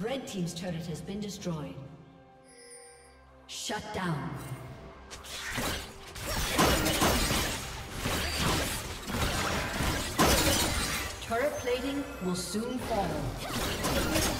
Red Team's turret has been destroyed. Shut down. Turret plating will soon fall.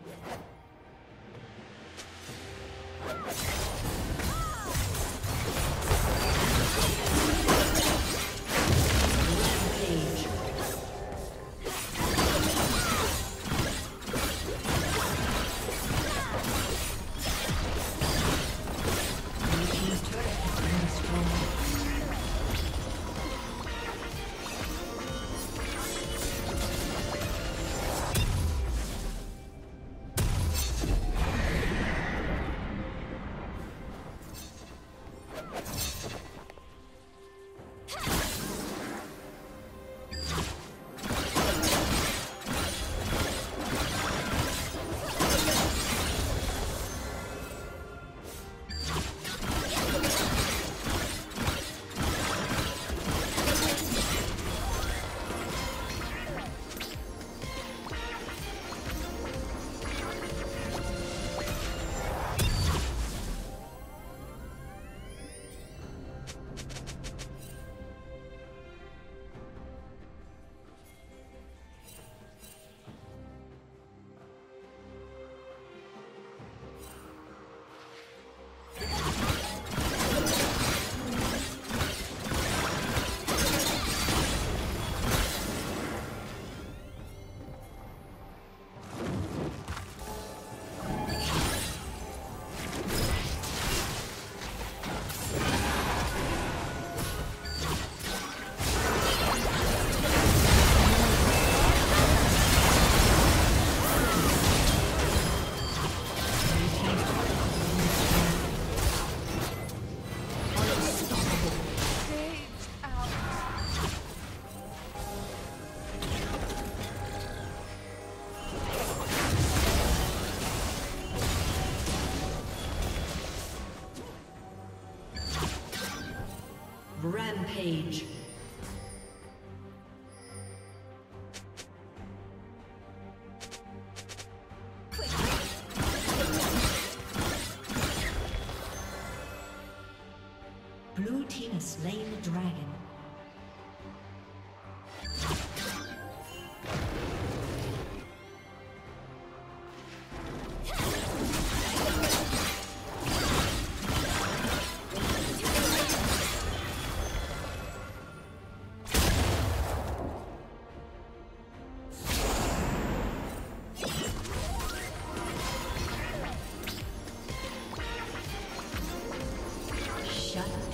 Slain the dragon.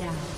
team's